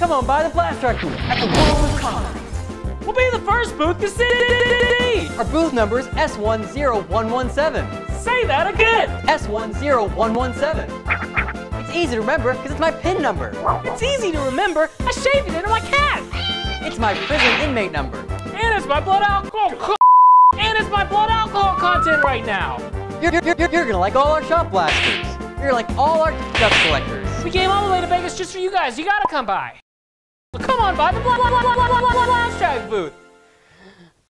Come on by the Blast booth at the World Wisconsin. We'll be the first booth to see. Our booth number is S10117. Say that again. S10117. It's easy to remember because it's my PIN number. It's easy to remember. I shaved it into my cat. It's my prison inmate number. And it's my blood alcohol. And it's my blood alcohol content right now. You're, you're, you're, you're gonna like all our shot blasters. You're like all our dust collectors. We came all the way to Vegas just for you guys. You gotta come by. Come on by the Blastrac booth.